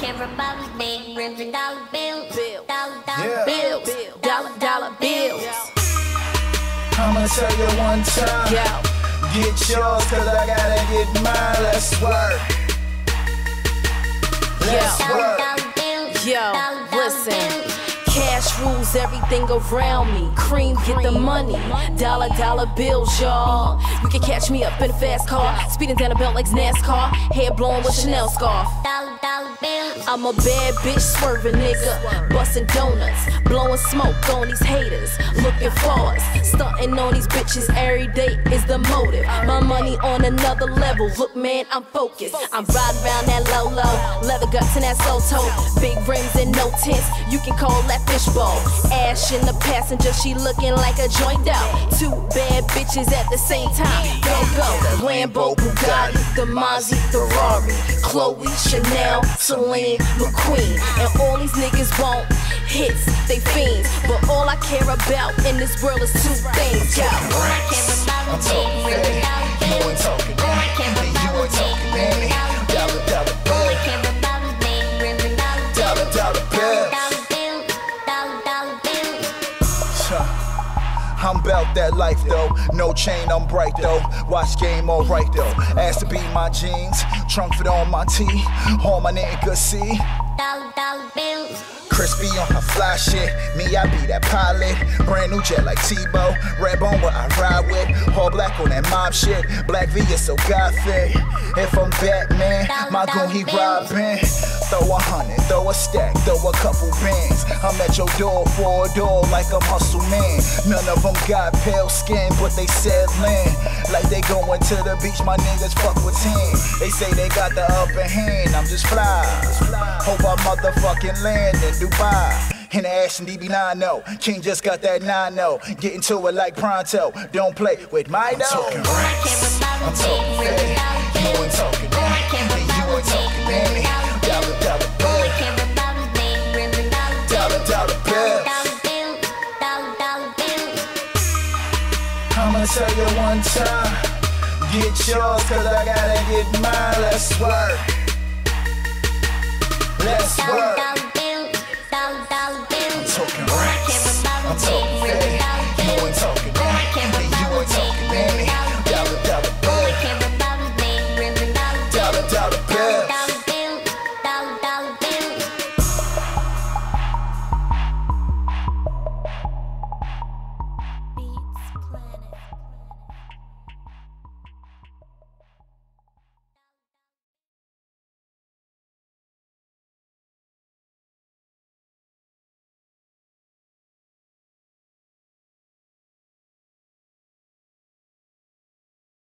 care about is big rims and dollar bills. Bill. Dollar, dollar Yeah. bills. Bill. Dollar, dollar bills. I'ma tell you one time. Yo. Get yours, cause I gotta get mine. Let's work. Let's Yeah. Dollar, work. Yo, listen. Cash rules everything around me. Cream, get the money. Dollar, dollar bills, y'all. You can catch me up in a fast car, speeding down the belt like NASCAR. Hair blowing with Chanel scarf. I'm a bad bitch swerving nigga, busting donuts, blowing smoke on these haters, looking for us, stunting on these bitches every day is the motive. My money on another level. Look, man, I'm focused. I'm riding around that low low, leather guts and that soul toe, big rims and no tents. You can call that fishbowl. Ash in the passenger, she looking like a joint out. Two bad bitches at the same time. Go go, Lambo, Bugatti, the Mozzie, Ferrari, Chloe, Chanel, Celine, McQueen, and all these niggas want hits, they fiends. But all I care about in this world is two things, yo. I care about I'm about that life though. No chain, I'm bright though. Watch game alright though. Asked to be my jeans. Trunk fit on my tee. All my niggas see. Dollar, dollar bills. Crispy on her fly shit. Me, I be that pilot. Brand new jet like Tebow. Red bone what I ride with. All black on that mob shit. Black V is so God fit. If I'm Batman, my goon he Robin. Throw a hundred, throw a stack, throw a couple bands. I'm at your door for a door like a muscle man. None of them got pale skin, but they said land. Like they going to the beach, my niggas fuck with 10. They say they got the upper hand, I'm just fly. Hope I motherfucking land in Dubai. In the Ashton DB9 no. King just got that 9 no. Get into it like pronto. Don't play with my no. All I care about is big rims and dollar bills. You ain't talking I'ma tell you one time. Get yours, cause I gotta get mine. Let's work. Let's work. dollar bills. Dollar, dollar bills. Talking racks. I'm talking fat. You ain't talking